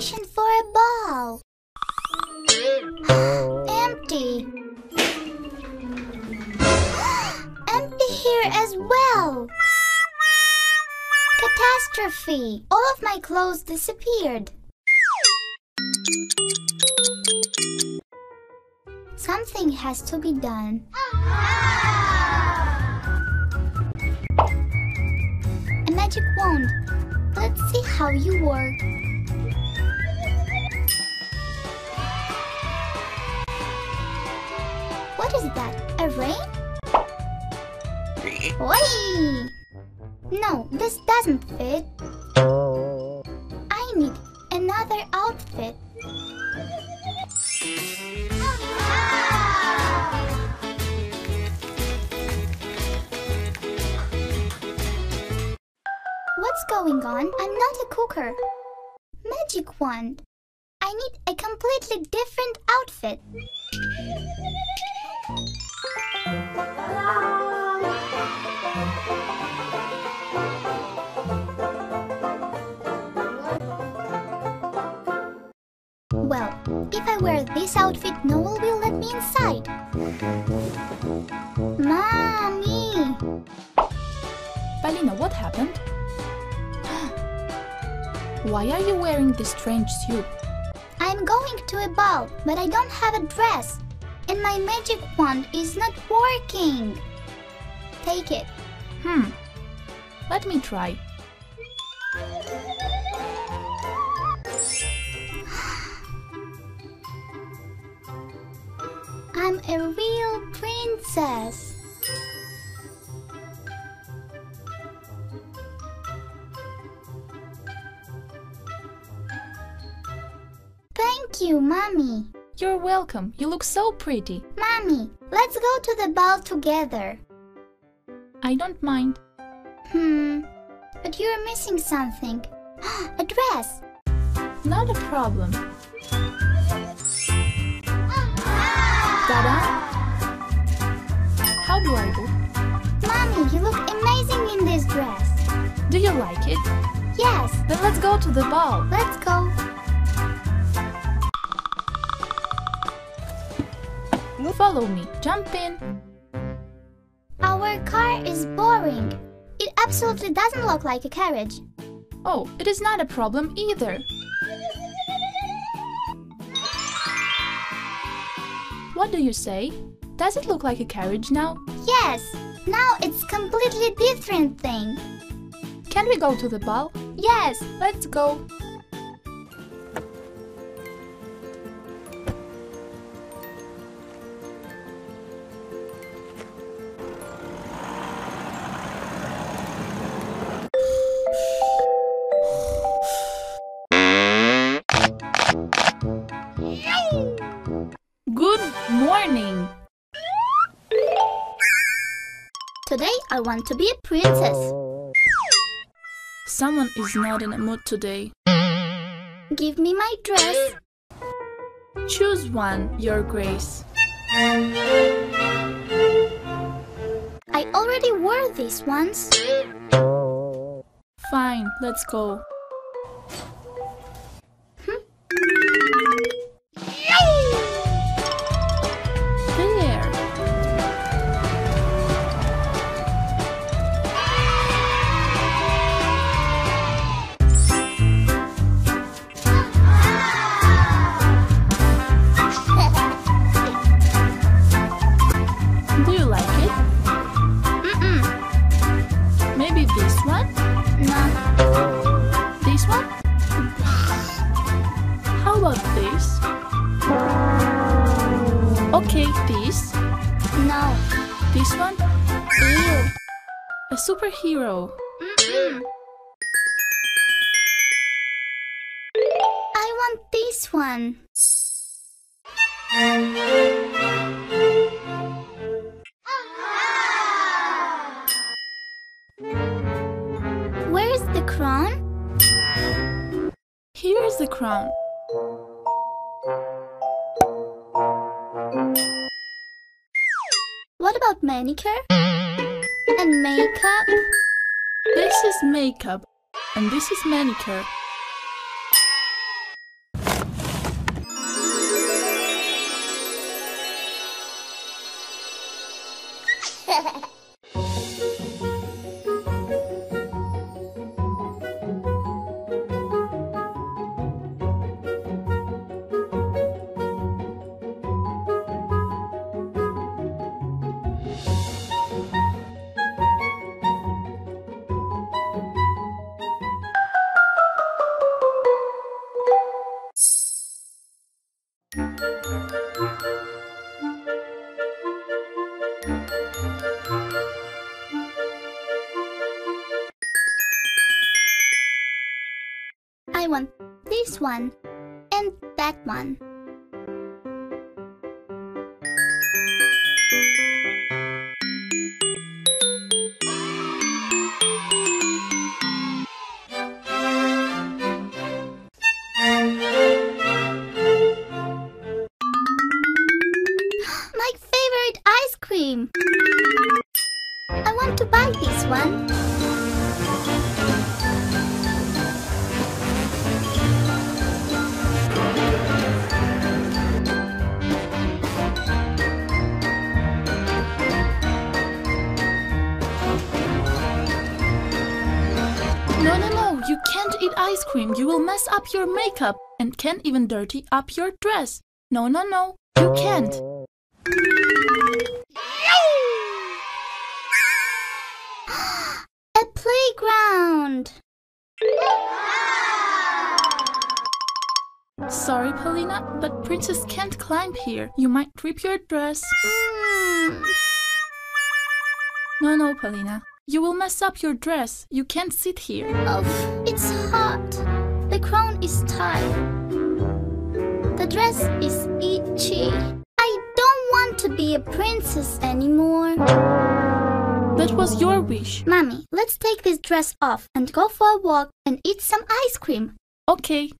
for a ball. Empty. Empty here as well. Catastrophe! All of my clothes disappeared. Something has to be done. A magic wand. Let's see how you work. No, this doesn't fit. I need another outfit. What's going on? I'm not a cooker. Magic wand. I need a completely different outfit. Well, if I wear this outfit, Noel will let me inside. Mommy! Polina, what happened? Why are you wearing this strange suit? I'm going to a ball, but I don't have a dress. And my magic wand is not working. Take it. Hmm. Let me try. I'm a real princess. Thank you, Mommy. You're welcome. You look so pretty. Mommy, let's go to the ball together. I don't mind. Hmm, but you're missing something. a dress. Not a problem. Ta-da! How do I look? Mommy, you look amazing in this dress. Do you like it? Yes, Then let's go to the ball. let's go. Follow me. Jump in. Our car is boring. It absolutely doesn't look like a carriage. Oh, it is not a problem either. What do you say? Does it look like a carriage now? Yes, now it's completely different thing. Can we go to the ball? Yes, let's go. Today I want to be a princess. Someone is not in a mood today. Give me my dress. Choose one, Your Grace. I already wore this once. Fine, let's go. Okay, this. No. This one? Ew. A superhero. I want this one. Where is the crown? Here is the crown. Manicure? And makeup? This is makeup, and this is manicure. I want this one and that one. Ice cream. You will mess up your makeup and can't even dirty up your dress. No, no, no, you can't. A playground! Sorry, Polina, but princess can't climb here. You might rip your dress. Mm. No, no, Polina. You will mess up your dress. You can't sit here. Oh, it's hot. The crown is tight. The dress is itchy. I don't want to be a princess anymore. That was your wish. Mommy, let's take this dress off and go for a walk and eat some ice cream. Okay,